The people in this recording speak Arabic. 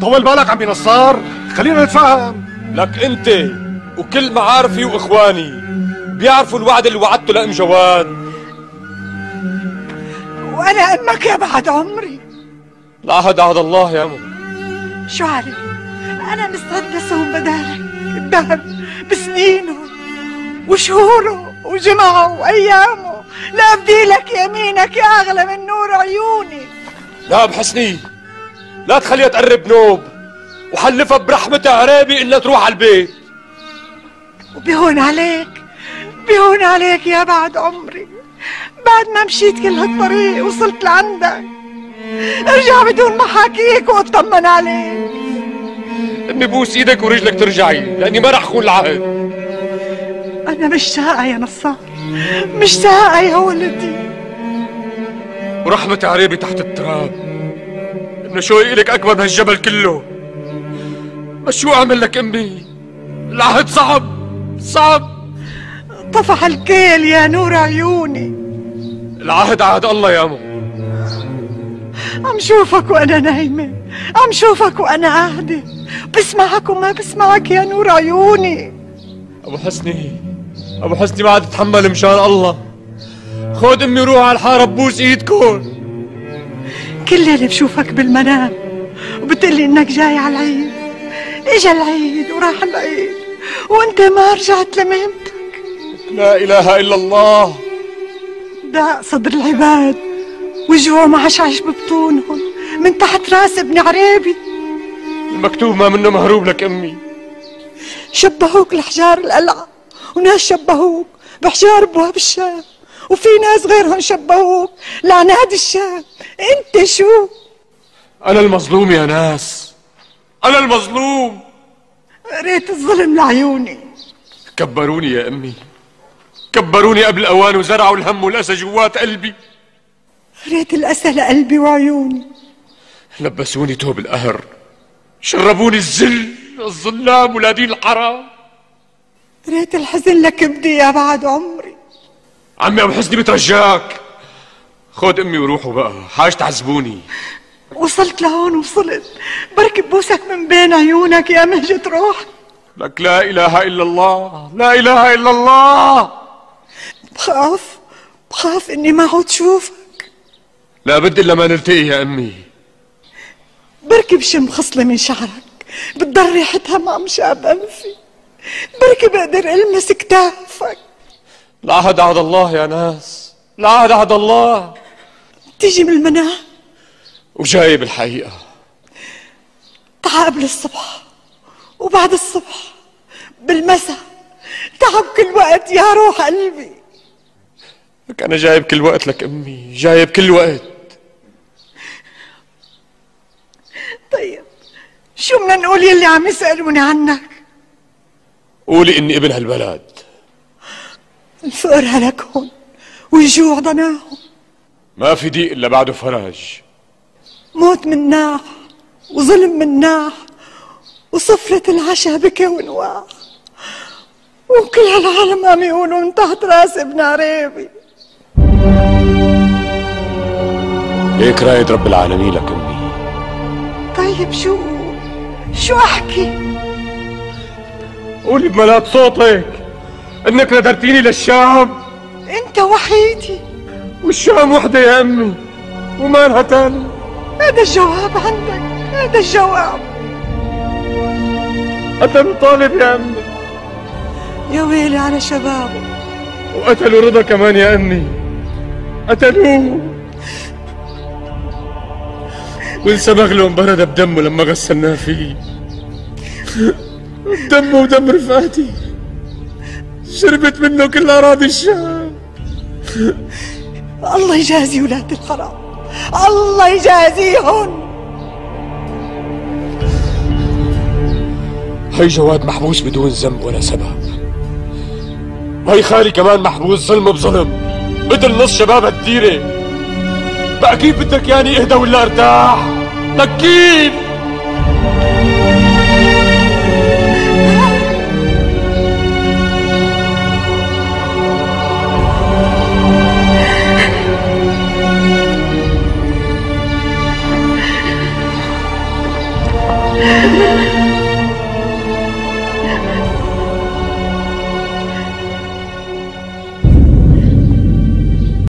طول بالك عمي نصار خلينا نتفاهم. لك انت وكل معارفي واخواني بيعرفوا الوعد اللي وعدته لأم جواد. وأنا أمك يا بعد عمري. العهد عهد الله يا أمه. شو علي مستعده أسوي بدالك الذهب بسنينه وشهوره وجمعه وأيامه. لا أبدي لك يمينك يا أغلى من نور عيوني. لا بحسني لا تخليها تقرب نوب. وحلفها برحمتها عرابي إنها تروح على البيت. وبيهون عليك بيهون عليك يا بعد عمري. بعد ما مشيت كل هالطريق وصلت لعندك أرجع بدون ما حاكيك وأطمن عليك. اني بوس إيدك ورجلك ترجعي لأني ما رح خون العهد أنا مشتاقه يا نصار مشتاقه يا ولدي. ورحمة عرابي تحت التراب. ابن شوي إلك أكبر من هالجبل كله. بس شو أعمل لك أمي؟ العهد صعب صعب. طفح الكيل يا نور عيوني. العهد عهد الله يا أمو عم شوفك وأنا نايمة. عم شوفك وأنا قاعدة بسمعك وما بسمعك يا نور عيوني. أبو حسني أبو حسني ما عاد تتحمل مشان الله. خود أمي روح على الحارة بوس إيدكم. كل ليلة بشوفك بالمنام وبتقلي إنك جاي على العيد. إجا العيد وراح العيد وأنت ما رجعت لمهمتك لا إله إلا الله. داء صدر العباد وجوع معشعش ببطونهم. من تحت رأس ابن عريبي. المكتوب ما منه مهروب لك أمي. شبهوك لحجار القلعة وناس شبهوك بحجار أبواب الشام وفي ناس غيرهم شبهوك لعناد الشام. أنت شو؟ أنا المظلوم يا ناس. أنا المظلوم. قريت الظلم لعيوني. كبروني يا أمي. كبروني قبل الأوان وزرعوا الهم والأسى جوات قلبي. قريت الأسى لقلبي وعيوني. لبسوني توب القهر. شربوني الذل الظلام ولادين الحرام. قريت الحزن لكبدي يا بعد عمري. عمي أبو حسني بترجاك. خود أمي وروحوا بقى حاج تعذبوني. وصلت لهون وصلت. بركي بوسك من بين عيونك يا مهجة روحك لك لا إله إلا الله لا إله إلا الله. بخاف بخاف إني ما عود شوفك. لا بد إلا ما نلتقي يا أمي. بركي بشم خصلة من شعرك بتضل ريحتها ما مشاب أنفي. بركي بقدر ألمس كتافك. العهد عهد الله يا ناس العهد عهد الله. تيجي من المنام؟ وجاي بالحقيقة تعا قبل الصبح وبعد الصبح بالمساء. تعب كل وقت يا روح قلبي. لك أنا جايب كل وقت لك أمي جايب كل وقت طيب شو بدنا نقول يلي عم يسألوني عنك؟ قولي إني ابن هالبلد. الفقر هلكهم والجوع ضناهم ما في ضيق إلا بعده فرج. موت من ناح وظلم من ناح وصفرة العشاء بكى ونواح وكل هالعالم عم يقولوا من تحت راس ابن عريبي. هيك رايد رب العالمين لك أمي. طيب شو؟ شو أحكي؟ قولي بملات صوتك إنك ندرتيني للشام. أنت وحيدي. والشام وحدة يا أمي وما لها تاني. هذا الجواب عندك هذا الجواب. قتلوا طالب يا أمي. يا ويلي على شبابه وقتلوا رضا كمان يا أمي. قتلوه. وانسبغ لهم برد بدمه لما غسلناه فيه. دمه ودم رفقاتي شربت منه كل أراضي الشام. الله يجازي ولاد الحرام. الله يجازيهم. هي جواد محبوس بدون ذنب ولا سبب. هي خالي كمان محبوس ظلم بظلم. قتل نص شباب الديرة. بقى كيف بدك ياني إهدى ولا أرتاح؟ لك كيف؟